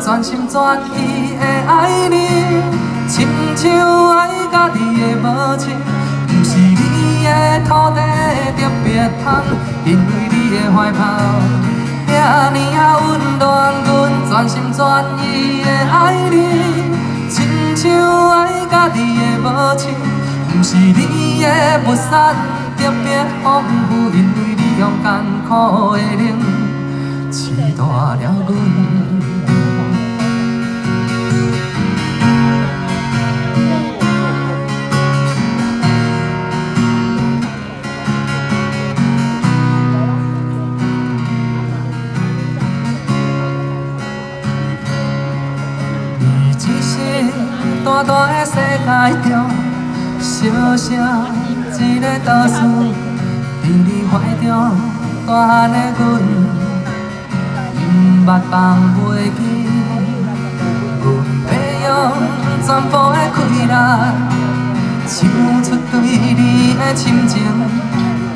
全心全意的爱你，亲像爱家己的母亲。不是你的土地特别香，因为你的怀抱遐尼啊温暖，阮全心全意的爱你，亲像爱家己的母亲。不是你的物产特别丰富，因为你用艰苦的灵饲大了阮。大大的世界中，小小一个岛屿，伫你怀中大汉的阮，毋捌放袂记，阮要用全部的气力，唱出对你的深情，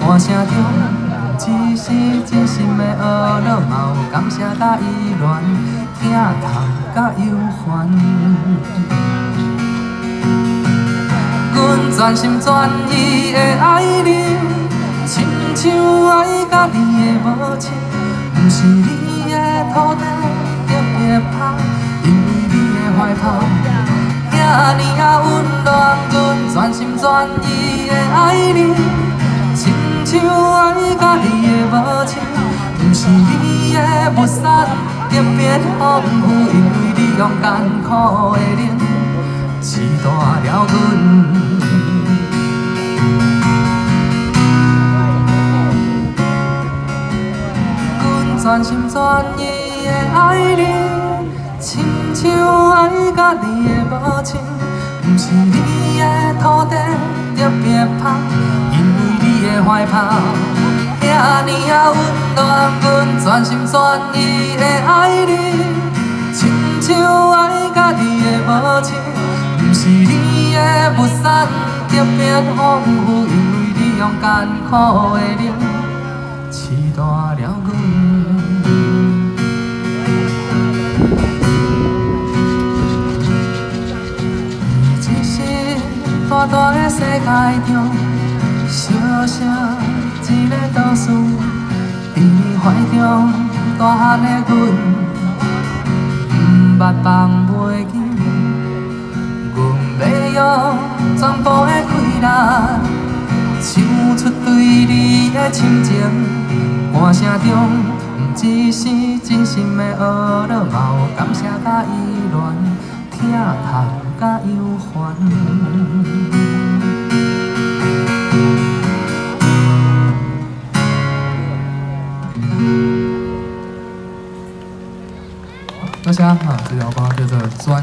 歌声中只是真心的懊恼，嘛有感谢甲依恋，疼痛甲忧烦。全心全意的爱你，亲像爱家己的母亲。不是你的土地特别香，因为你的怀抱遐尼啊温暖，阮全心全意的爱你，亲像爱家己的母亲。不是你的物产特别丰富，因为你用艰苦的灵饲大了阮。全心全意的爱你，亲像爱家己的母亲。不是你的土地特别香，因为你的怀抱遐尼啊温暖，阮全心全意的爱你，亲像爱家己的母亲。不是你的物产特别丰富，因为你用艰苦的灵饲大了阮。大大的世界中，小小一个岛屿，伫你怀中大汉的阮，毋捌放袂记，阮要用全部的气力，唱出对你的深情，歌声中不只是真心的懊恼，嘛有感谢甲依恋，疼痛甲忧烦。大家好，这条包叫做钻。